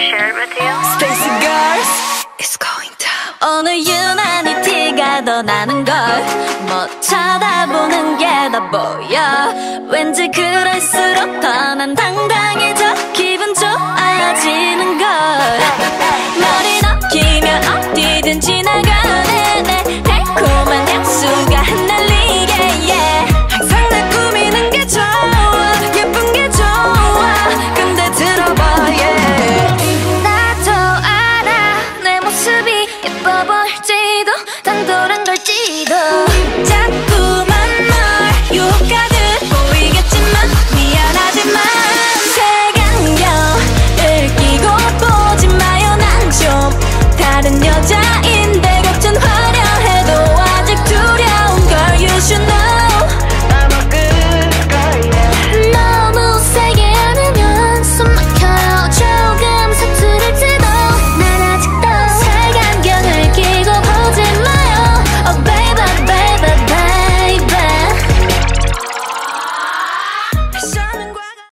Space girls, is going down. 오늘 유난히 티가 더 나는 걸. 못 뭐 쳐다보는 게 더 보여. 왠지 그럴수록 더 난 당당해져. 기분 좋아지는 걸. 머리 넘기면 어디든 지나가. 보일지도 당돌한 걸지도.